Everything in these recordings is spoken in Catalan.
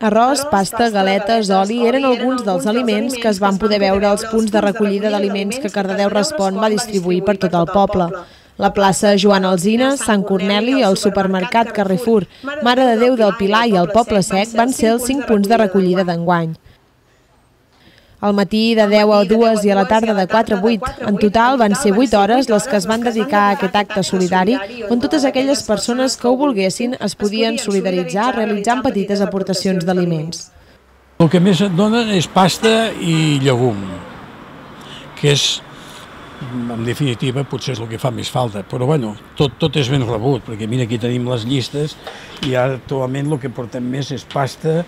Arròs, pasta, galetes, oli eren alguns dels aliments que es van poder veure als punts de recollida d'aliments que Cardedeu Respon va distribuir per tot el poble. La plaça Joan Alzina, Sant Corneli, el supermercat Carrefour, Mare de Déu del Pilar i el Poble Sec van ser els cinc punts de recollida d'enguany. Al matí de 10 a 2 i a la tarda de 4 a 8. En total van ser 8 hores les que es van dedicar a aquest acte solidari on totes aquelles persones que ho volguessin es podien solidaritzar realitzant petites aportacions d'aliments. El que més et donen és pasta i llegum, que és, en definitiva, potser és el que fa més falta. Però bueno, tot, tot és ben rebut, perquè mira, aquí tenim les llistes i ara actualment el que portem més és pasta,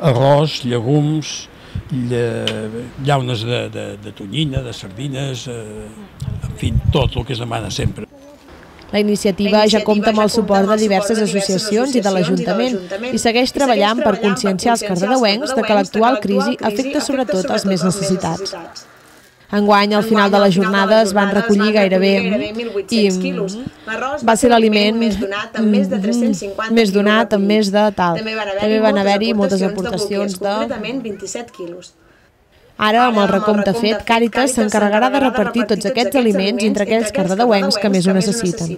arròs, llegums, llaunes de, de, de tonyina, de sardines, eh, en fi, tot el que es demana sempre. La iniciativa ja compta amb el suport de diverses associacions i de l'Ajuntament i segueix treballant per conscienciar els cardedeuencs de que l'actual crisi afecta sobretot els més necessitats. Enguany, al final de la jornada, es van recollir gairebé i va ser l'aliment més donat amb més de 350 més donat amb més de tal. També van haver-hi moltes aportacions de... 27 quilos. Ara, amb el recompte fet, Càritas s'encarregarà de repartir tots aquests aliments entre aquells cardedeuencs que més ho necessiten.